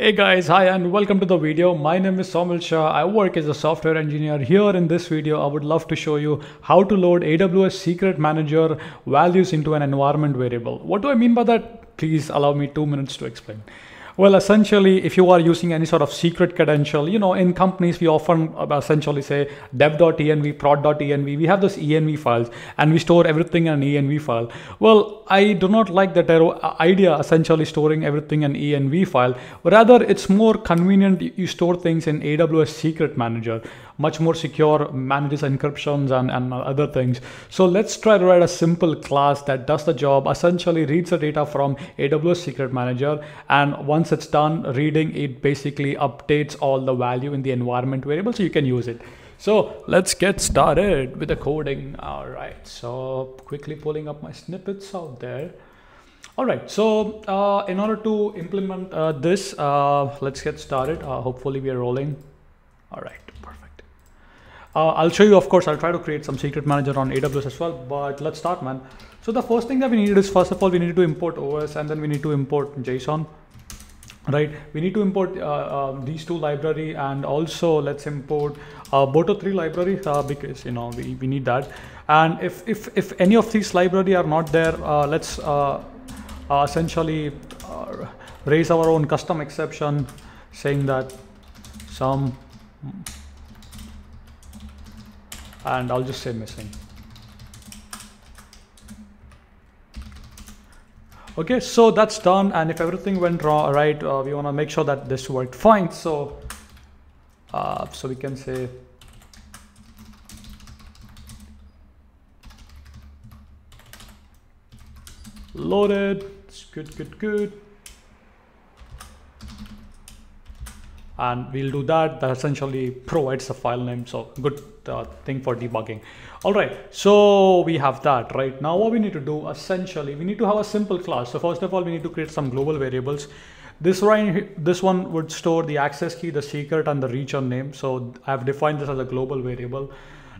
Hey guys, hi and welcome to the video. My name is Soumil Shah. I work as a software engineer. Here in this video, I would love to show you how to load AWS Secret Manager values into an environment variable. What do I mean by that? Please allow me two minutes to explain. Well, essentially, if you are using any sort of secret credential, you know, in companies, we often uh, essentially say dev.env, prod.env, we have those env files and we store everything in an env file. Well, I do not like that uh, idea, essentially storing everything in env file. Rather, it's more convenient you store things in AWS Secret Manager much more secure, manages encryptions and, and other things. So let's try to write a simple class that does the job, essentially reads the data from AWS Secret Manager. And once it's done reading, it basically updates all the value in the environment variable so you can use it. So let's get started with the coding. All right, so quickly pulling up my snippets out there. All right, so uh, in order to implement uh, this, uh, let's get started. Uh, hopefully we are rolling. All right. Uh, I'll show you, of course, I'll try to create some secret manager on AWS as well, but let's start, man. So the first thing that we need is, first of all, we need to import OS and then we need to import JSON, right? We need to import uh, uh, these two library and also let's import uh, Boto3 library uh, because, you know, we, we need that. And if, if, if any of these library are not there, uh, let's uh, essentially raise our own custom exception saying that some and I'll just say missing. Okay, so that's done. And if everything went wrong, right, uh, we want to make sure that this worked fine. So, uh, so we can say loaded. It's good, good, good. And we'll do that. That essentially provides the file name. So good uh, thing for debugging. All right. So we have that right? Now what we need to do essentially we need to have a simple class. So first of all we need to create some global variables. This right this one would store the access key the secret and the region name. So i've defined this as a global variable.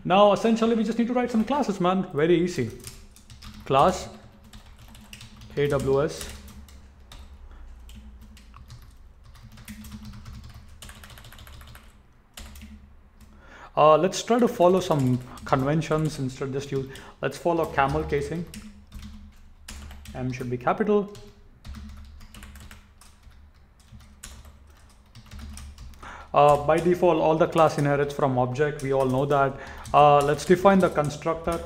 Now essentially we just need to write some classes man. Very easy. Class aws Uh, let's try to follow some conventions instead just use, let's follow camel casing. M should be capital. Uh, by default, all the class inherits from object. We all know that. Uh, let's define the constructor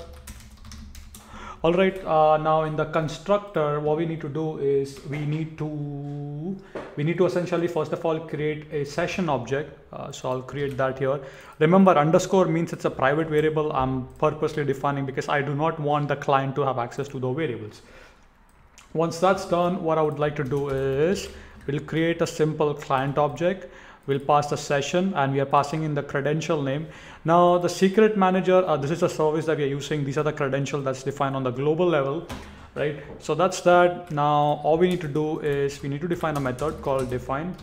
all right uh, now in the constructor what we need to do is we need to we need to essentially first of all create a session object. Uh, so I'll create that here. Remember underscore means it's a private variable. I'm purposely defining because I do not want the client to have access to the variables. Once that's done what I would like to do is we'll create a simple client object. We'll pass the session and we are passing in the credential name. Now the secret manager, uh, this is a service that we are using. These are the credentials that's defined on the global level, right? So that's that. Now all we need to do is we need to define a method called define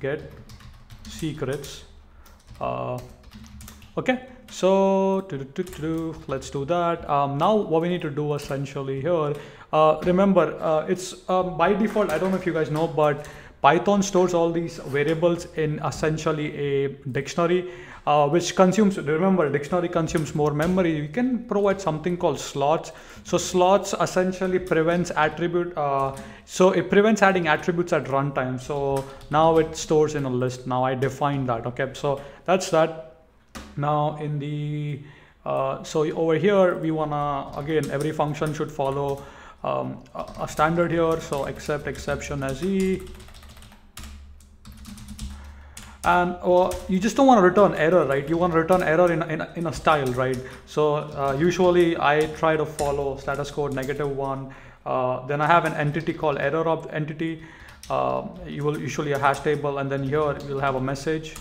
get secrets. Uh, okay. So let's do that. Um, now what we need to do essentially here, uh, remember uh, it's um, by default, I don't know if you guys know, but Python stores all these variables in essentially a dictionary, uh, which consumes, remember, dictionary consumes more memory. we can provide something called slots. So slots essentially prevents attribute, uh, so it prevents adding attributes at runtime. So now it stores in a list. Now I define that, okay? So that's that. Now in the, uh, so over here, we wanna, again, every function should follow um, a standard here. So except exception as E, and uh, you just don't want to return error right? You want to return error in, in, in a style right? So uh, usually I try to follow status code negative one. Uh, then I have an entity called error of entity. Uh, you will usually a hash table and then here you'll have a message.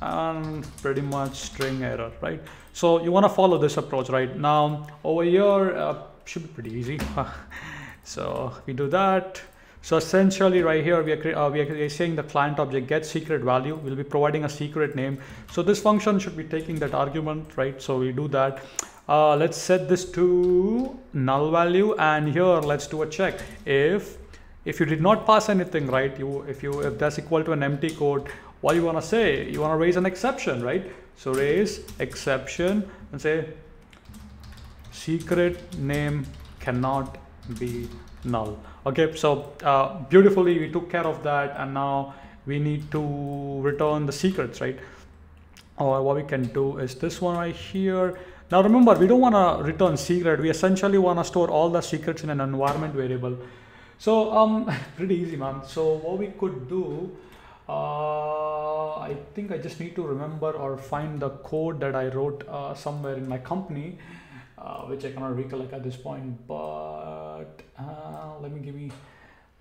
And pretty much string error right? So you want to follow this approach right? Now over here uh, should be pretty easy. So we do that so essentially right here, we are, uh, we are saying the client object get secret value. We'll be providing a secret name. So this function should be taking that argument, right? So we do that. Uh, let's set this to null value. And here, let's do a check. If if you did not pass anything right you if you if that's equal to an empty code what you want to say you want to raise an exception right so raise exception and say secret name cannot be null. Okay so uh, beautifully we took care of that and now we need to return the secrets right? Or what we can do is this one right here. Now remember we don't want to return secret. We essentially want to store all the secrets in an environment variable. So um, pretty easy, man. So what we could do, uh, I think I just need to remember or find the code that I wrote uh, somewhere in my company, uh, which I cannot recollect at this point. But uh, let me give me.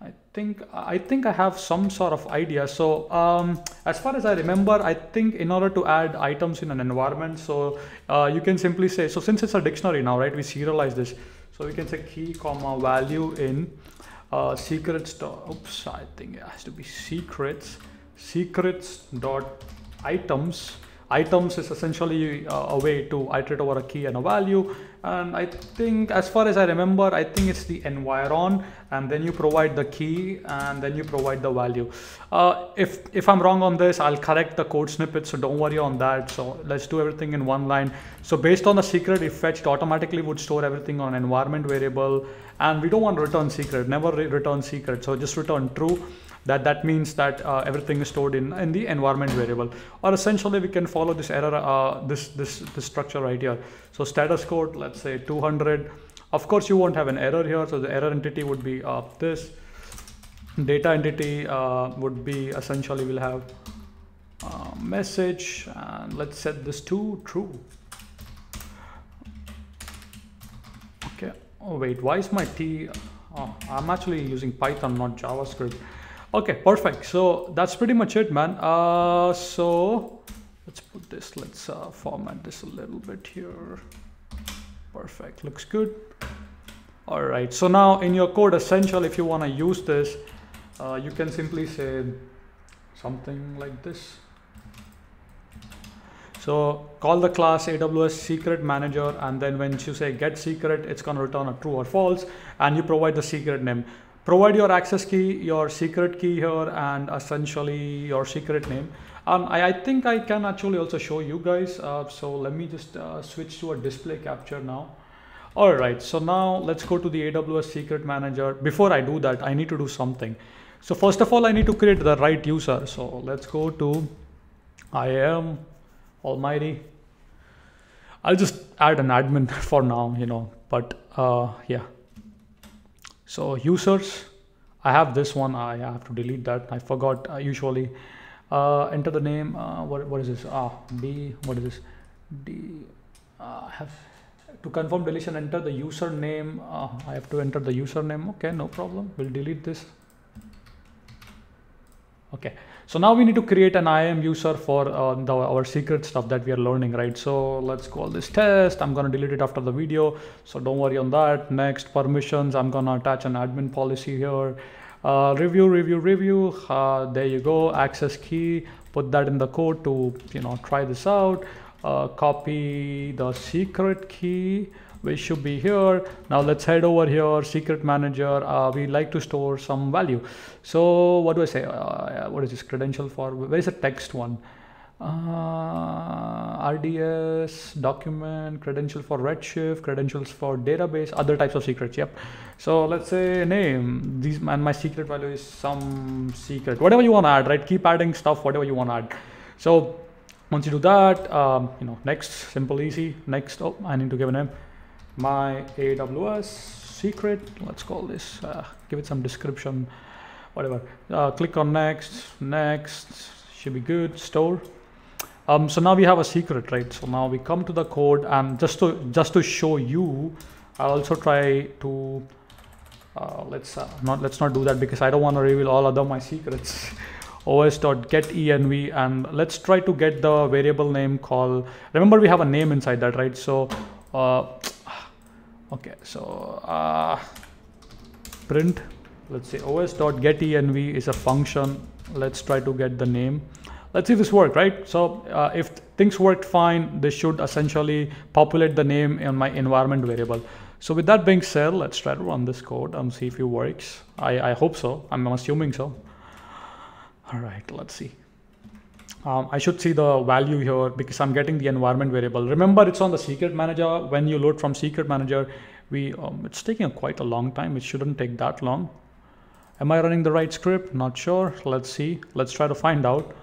I think I think I have some sort of idea. So um, as far as I remember, I think in order to add items in an environment, so uh, you can simply say. So since it's a dictionary now, right? We serialize this. So we can say key comma value in uh, secrets dot oops i think it has to be secrets secrets dot items items is essentially uh, a way to iterate over a key and a value. And i think as far as i remember i think it's the environ and then you provide the key and then you provide the value. Uh, if if i'm wrong on this i'll correct the code snippet so don't worry on that. So let's do everything in one line. So based on the secret if fetched automatically would store everything on environment variable. And we don't want to return secret never re return secret. So just return true that that means that uh, everything is stored in in the environment variable. Or essentially we can follow this error uh, this this this structure right here. So status code let's say 200 of course you won't have an error here. So the error entity would be uh, this. Data entity uh, would be essentially we'll have uh, message and let's set this to true. Okay. Oh wait. Why is my t oh, i'm actually using python not javascript okay perfect. So that's pretty much it man. Uh, so let's put this let's uh, format this a little bit here. Perfect looks good. All right so now in your code essential if you want to use this uh, you can simply say something like this. So call the class AWS secret manager and then when you say get secret, it's going to return a true or false and you provide the secret name. Provide your access key, your secret key here and essentially your secret name. Um, I, I think I can actually also show you guys. Uh, so let me just uh, switch to a display capture now. All right, so now let's go to the AWS secret manager. Before I do that, I need to do something. So first of all, I need to create the right user. So let's go to IAM almighty i'll just add an admin for now you know but uh, yeah so users i have this one. I have to delete that. I forgot uh, usually. Uh, enter the name uh, what, what is this? Ah b what is this? D I uh, have to confirm deletion enter the username. Uh, i have to enter the username. Okay no problem. We'll delete this okay so now we need to create an IAM user for uh, the, our secret stuff that we are learning, right? So let's call this test. I'm gonna delete it after the video. So don't worry on that. Next permissions, I'm gonna attach an admin policy here. Uh, review, review, review. Uh, there you go. Access key. Put that in the code to you know try this out. Uh, copy the secret key which should be here. Now let's head over here. Secret manager uh, we like to store some value. So what do i say? Uh, what is this credential for? Where is the text one? Uh, RDS document credential for Redshift credentials for database other types of secrets yep. So let's say name. These and my secret value is some secret. Whatever you want to add right? Keep adding stuff whatever you want to add. So once you do that um, you know next simple easy. Next oh I need to give a name my AWS secret. Let's call this, uh, give it some description, whatever. Uh, click on next, next, should be good, store. Um, so now we have a secret, right? So now we come to the code and just to, just to show you, I'll also try to, uh, let's uh, not, let's not do that because I don't want to reveal all other my secrets. os.getEnv and let's try to get the variable name call. remember we have a name inside that right so uh, okay so uh, print let's say os.getEnv is a function let's try to get the name let's see if this work right so uh, if things worked fine this should essentially populate the name in my environment variable So with that being said, let's try to run this code and see if it works. I, I hope so. I'm assuming so. All right, let's see. Um, I should see the value here because I'm getting the environment variable. Remember, it's on the secret manager. When you load from secret manager, we um, it's taking a quite a long time. It shouldn't take that long. Am I running the right script? Not sure. Let's see. Let's try to find out.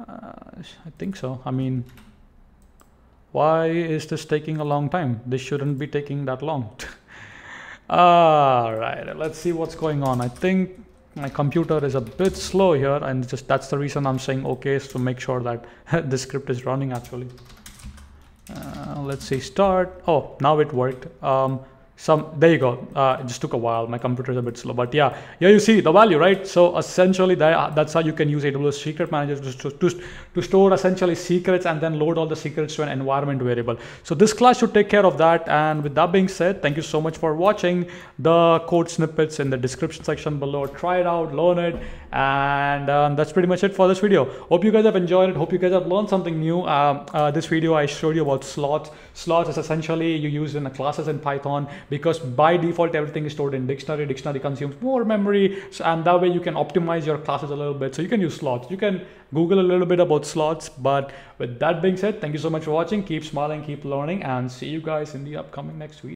Uh, I think so. I mean, why is this taking a long time? This shouldn't be taking that long. All right, let's see what's going on. I think my computer is a bit slow here and just that's the reason I'm saying okay is to make sure that the script is running actually. Uh, let's see start. Oh, now it worked. Um, some there you go. Uh, it just took a while. My computer is a bit slow but yeah. Yeah you see the value right? So essentially that, that's how you can use aws secret manager to, to, to store essentially secrets and then load all the secrets to an environment variable. So this class should take care of that. And with that being said thank you so much for watching. The code snippets in the description section below. Try it out learn it. And um, that's pretty much it for this video. Hope you guys have enjoyed it. Hope you guys have learned something new. Um, uh, this video i showed you about slots slots is essentially you use in the classes in python because by default everything is stored in dictionary. Dictionary consumes more memory and that way you can optimize your classes a little bit. So you can use slots. You can google a little bit about slots but with that being said thank you so much for watching. Keep smiling keep learning and see you guys in the upcoming next week